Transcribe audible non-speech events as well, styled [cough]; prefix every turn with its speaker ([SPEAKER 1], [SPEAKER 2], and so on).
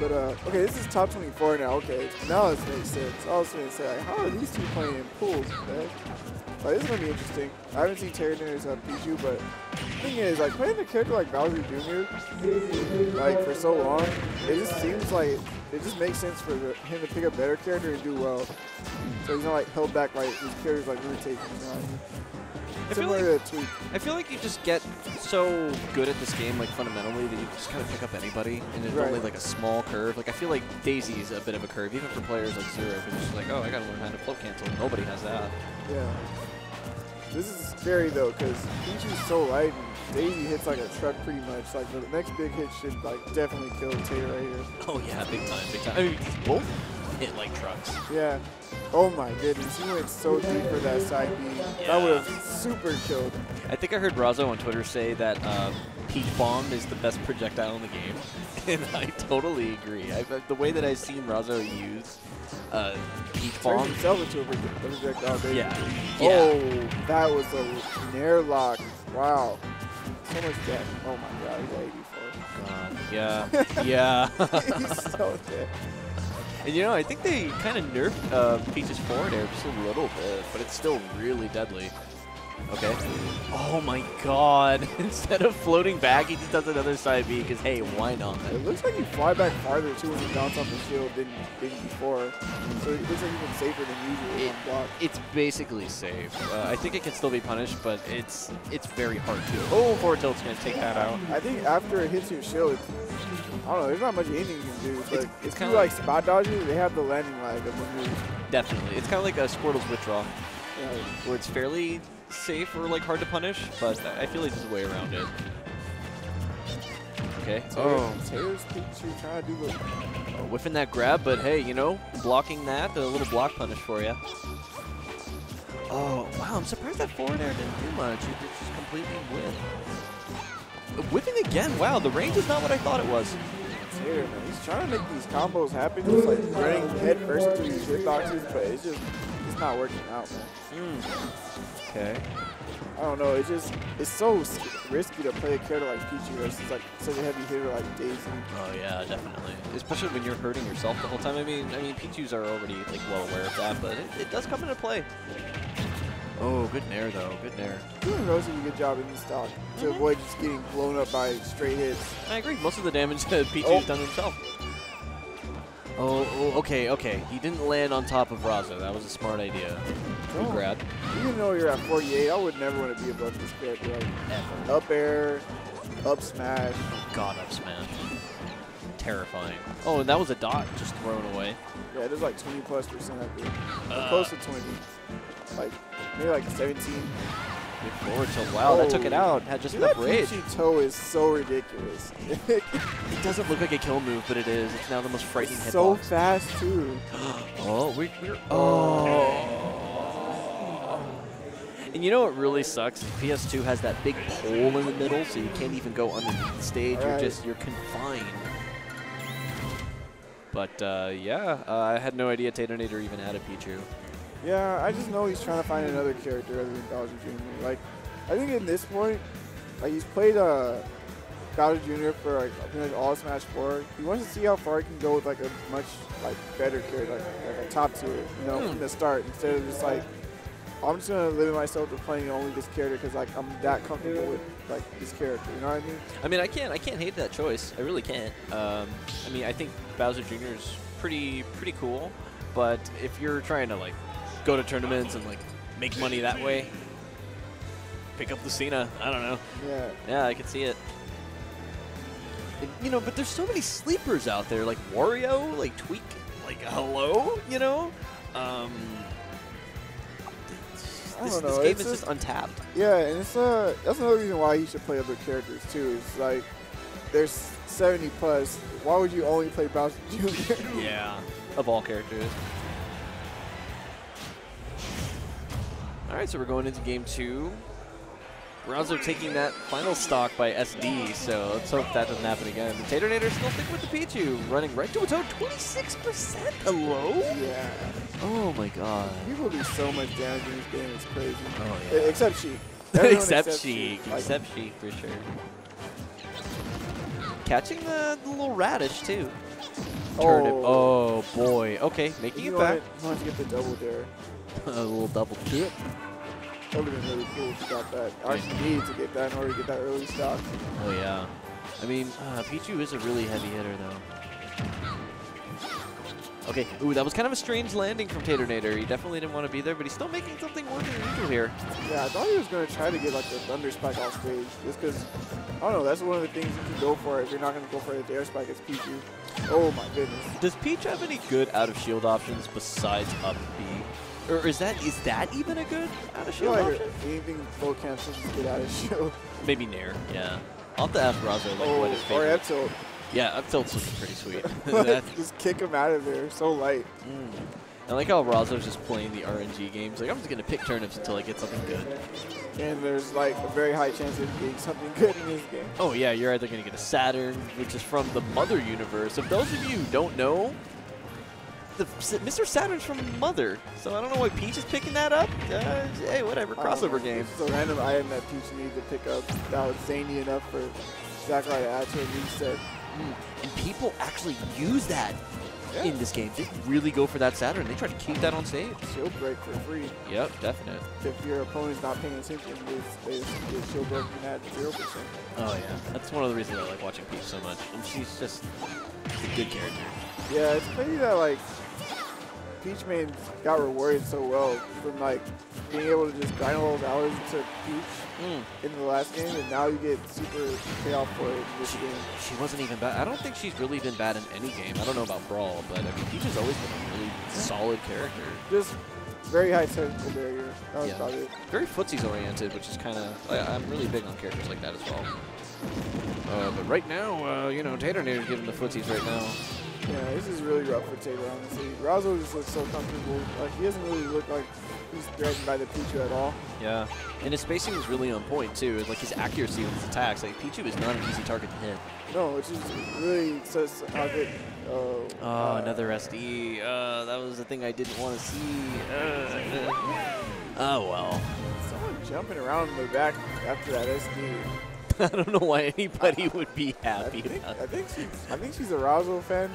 [SPEAKER 1] But uh, okay, this is top 24 now. Okay, now this makes sense. I was gonna say, like, how are these two playing in pools, man? Like, this is gonna be interesting. I haven't seen Taternator on Pichu, but the thing is, like, playing a character like Bowser Jr. like for so long, it just seems like it just makes sense for him to pick a better character and do well. So he's not like held back like his character's like rotating. You know I
[SPEAKER 2] feel like I feel like you just get so good at this game, like fundamentally, that you just kind of pick up anybody, and it's
[SPEAKER 1] Right.
[SPEAKER 2] only like a small curve. Like I feel like Daisy is a bit of a curve, even for players like Zero, because just like, oh, I gotta learn how to float cancel. Nobody has that.
[SPEAKER 1] Yeah. This is scary though, because Pichu's so light and Daisy hits like a truck pretty much. Like the next big hit should like definitely kill Tay right here.
[SPEAKER 2] Oh yeah, big time, big time. I mean, both hit like trucks.
[SPEAKER 1] Yeah. Oh my goodness, he went so deep for that side B. That
[SPEAKER 2] Yeah.
[SPEAKER 1] would have super killed.
[SPEAKER 2] I think I heard Razo on Twitter say that uh, Peach Bomb is the best projectile in the game, [laughs] and I totally agree. I, the way that I've seen Razo use uh, Peach
[SPEAKER 1] Turns
[SPEAKER 2] Bomb,
[SPEAKER 1] himself into a project- a projectile, baby.
[SPEAKER 2] yeah, yeah.
[SPEAKER 1] Oh, that was a nair lock. Wow. So much death. Oh my god, he's
[SPEAKER 2] God, yeah, [laughs] yeah.
[SPEAKER 1] he's so dead.
[SPEAKER 2] And you know, I think they kind of nerfed uh, Peach's forward air just a little bit, but it's still really deadly. Okay. Oh my God! [laughs] Instead of floating back, he just does another side B because hey, why not?
[SPEAKER 1] It looks like you fly back farther too when you bounce off the shield than, than before. So it looks like even safer than usual
[SPEAKER 2] It- It's basically safe. Uh, I think it can still be punished, but it's it's very hard to. Oh, forward tilt's gonna take that out.
[SPEAKER 1] I think after it hits your shield, I don't know, there's not much anything you can do.
[SPEAKER 2] It's-
[SPEAKER 1] if
[SPEAKER 2] it's
[SPEAKER 1] you
[SPEAKER 2] kinda
[SPEAKER 1] like spot dodging, they have the landing lag of the move.
[SPEAKER 2] Definitely, it's kind of like a Squirtle's withdrawal. Where it's fairly safe or like hard to punish, but I feel like there's a way around it. Okay. Oh.
[SPEAKER 1] Taylor's Pikachu trying to do the
[SPEAKER 2] Oh, uh, whiffing that grab, but hey, you know, blocking that, a little block punish for you. Oh, wow, I'm surprised that forward air didn't do much. It it just completely whiffed. Uh, Whipping again, wow, the range is not what I thought it was.
[SPEAKER 1] Taylor, man. He's trying to make these combos happen, just like running head first into these hitboxes, but it's just it's not working out, man.
[SPEAKER 2] Mm. Okay.
[SPEAKER 1] I don't know. It's just it's so risky to play a character like Pichu versus like such a heavy hitter like Daisy.
[SPEAKER 2] Oh yeah, definitely. Especially when you're hurting yourself the whole time. I mean, I mean, Pichus are already like well aware of that, but it, it does come into play. Oh, good nair though. Good nair.
[SPEAKER 1] Doing a relatively good job in this stock to
[SPEAKER 2] Mhm.
[SPEAKER 1] avoid just getting blown up by straight hits.
[SPEAKER 2] I agree. Most of the damage [laughs] that Pichu's
[SPEAKER 1] Oh.
[SPEAKER 2] done himself. Oh, oh, okay, okay. He didn't land on top of Razo. That was a smart idea. Good
[SPEAKER 1] No.
[SPEAKER 2] grab.
[SPEAKER 1] Even though you're at 48, I would never want to be above this character. Like,
[SPEAKER 2] Ever.
[SPEAKER 1] up air, up smash.
[SPEAKER 2] God up smash. Terrifying. Oh, and that was a dot just thrown away.
[SPEAKER 1] Yeah, there's like 20 plus percent up there.
[SPEAKER 2] Uh,
[SPEAKER 1] close to 20. Like maybe like 17.
[SPEAKER 2] Good forward tilt. Wow, that took it
[SPEAKER 1] Oh.
[SPEAKER 2] out. Had just
[SPEAKER 1] Dude,
[SPEAKER 2] enough
[SPEAKER 1] that
[SPEAKER 2] rage.
[SPEAKER 1] Toe is so ridiculous. [laughs] [laughs]
[SPEAKER 2] It doesn't look like a kill move, but it is. It's now the most frightening
[SPEAKER 1] it's so
[SPEAKER 2] hitbox.
[SPEAKER 1] fast too. [gasps]
[SPEAKER 2] oh, we, we're. Oh. And you know what really sucks? PS2 has that big pole in the middle, so you can't even go underneath the stage. You're just you're confined. But uh, yeah, uh, I had no idea Taternator even had a Pichu.
[SPEAKER 1] Yeah, I just know he's trying to find another character other than Bowser Jr. Like, I think at this point, like he's played uh, Bowser Jr. for like, I think, like all Smash 4. He wants to see how far he can go with like a much like better character, like, like a top tier, you know, from the start instead of just like I'm just gonna limit myself to playing only this character because like I'm that comfortable with like this character. You know what I mean?
[SPEAKER 2] I mean, I can't I can't hate that choice. I really can't. Um, I mean, I think Bowser Jr. is pretty pretty cool, but if you're trying to like go to tournaments and like make money that way, pick up Lucina. I don't know.
[SPEAKER 1] Yeah.
[SPEAKER 2] Yeah, I can see it. And, you know, but there's so many sleepers out there, like Wario, like Tweak, like Hello, you know? Um,
[SPEAKER 1] I
[SPEAKER 2] this, this game
[SPEAKER 1] it's
[SPEAKER 2] is just
[SPEAKER 1] just-
[SPEAKER 2] untapped.
[SPEAKER 1] Yeah, and it's uh that's another reason why you should play other characters too. It's like there's 70 plus. Why would you only play Bowser Jr.? [laughs]
[SPEAKER 2] Yeah. Of all characters. All right, so we're going into game two. Razo taking that final stock by SD, so let's hope that doesn't happen again. The Taternator still sticking with the Pichu, running right to its own 26%. Hello?
[SPEAKER 1] yeah.
[SPEAKER 2] Oh my god.
[SPEAKER 1] People do so much damage in this game. It's crazy.
[SPEAKER 2] Oh,
[SPEAKER 1] E- Except Sheik. [laughs]
[SPEAKER 2] Except
[SPEAKER 1] except
[SPEAKER 2] Sheik.
[SPEAKER 1] Like,
[SPEAKER 2] Except Sheik, for sure. catching the, the little radish too. Turnip. Oh, oh boy. Okay, making
[SPEAKER 1] You
[SPEAKER 2] it back.
[SPEAKER 1] you wanted to get the double there. [laughs]
[SPEAKER 2] a little double dip.
[SPEAKER 1] That would have been really cool if you got that. I actually needed to get that in order to get that early stock.
[SPEAKER 2] Oh yeah. I mean, uh, Pichu is a really heavy hitter though. Okay, ooh, that was kind of a strange landing from Taternator. He definitely didn't want to be there, but he's still making something work in neutral here.
[SPEAKER 1] Yeah, I thought he was going to try to get like the Thunder Spike off stage. Just because, I don't know, that's one of the things you can go for if you're not going to go for the Air Spike it's Pichu. Oh my goodness.
[SPEAKER 2] Does Peach have any good out of shield options besides up B? Or is that is that even a good out of
[SPEAKER 1] I feel
[SPEAKER 2] shield
[SPEAKER 1] like
[SPEAKER 2] option?
[SPEAKER 1] anything full cancel just get out of shield. [laughs]
[SPEAKER 2] Maybe Nair, yeah. I'll have to ask Razo like
[SPEAKER 1] oh,
[SPEAKER 2] what his
[SPEAKER 1] or
[SPEAKER 2] favorite.
[SPEAKER 1] F tilt.
[SPEAKER 2] Yeah, up tilt's looking pretty sweet. [laughs] [laughs] That-
[SPEAKER 1] just kick him out of there. So light.
[SPEAKER 2] mm. I like how Razo's just playing the RNG games. Like I'm just gonna pick turnips until I get something good.
[SPEAKER 1] And there's like a very high chance of getting something good in this game.
[SPEAKER 2] Oh yeah, you're either gonna get a Saturn, which is from the Mother universe. If those of you who don't know, the Mr. Saturn's from Mother, so I don't know why Peach is picking that up. Uh, hey, whatever, crossover game.
[SPEAKER 1] It's a random item that Peach needed to pick up that was zany enough for Sakurai to add to a reset.
[SPEAKER 2] Mm. And people actually use that
[SPEAKER 1] Yeah.
[SPEAKER 2] in this game. They really go for that Saturn. They try to keep that on stage.
[SPEAKER 1] Shield break for free.
[SPEAKER 2] Yep, definite.
[SPEAKER 1] If your opponent's not paying attention, they, they just get shield broken 0%.
[SPEAKER 2] Oh yeah, that's one of the reasons I like watching Peach so much. And she's just a good character.
[SPEAKER 1] Yeah, it's crazy that like Peach main got rewarded so well from like being able to just grind all those hours into Peach
[SPEAKER 2] Mm.
[SPEAKER 1] in the last game, and now you get super payoff for it in this game.
[SPEAKER 2] She wasn't even bad. I don't think she's really been bad in any game. I don't know about Brawl, but I mean, Peach has always been a really solid character.
[SPEAKER 1] Just very high technical barrier. That was
[SPEAKER 2] Yeah.
[SPEAKER 1] about it.
[SPEAKER 2] Very footsies oriented, which is kind of I'm really big on characters like that as well. Uh, but right now, uh, you know, Taternator's giving the footsies right now.
[SPEAKER 1] Yeah, this is really rough for Taylor, honestly. Razo just looks so comfortable. Like, he doesn't really look like he's threatened by the Pichu at all.
[SPEAKER 2] Yeah, and his spacing is really on point too. Like his accuracy with his attacks. Like Pichu is not an easy target to hit.
[SPEAKER 1] No, which is really says how good. Oh,
[SPEAKER 2] Oh,
[SPEAKER 1] uh,
[SPEAKER 2] another SD. Uh, that was the thing I didn't want to see. Uh, oh well.
[SPEAKER 1] Someone jumping around in the back after that SD. [laughs]
[SPEAKER 2] I don't know why anybody would be
[SPEAKER 1] I
[SPEAKER 2] happy
[SPEAKER 1] think,
[SPEAKER 2] about
[SPEAKER 1] I think she's I think she's a Razo fan.